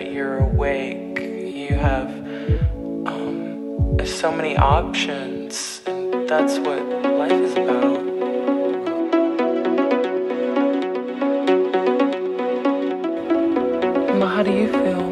that you're awake. You have um, so many options, and that's what life is about. Well, how do you feel?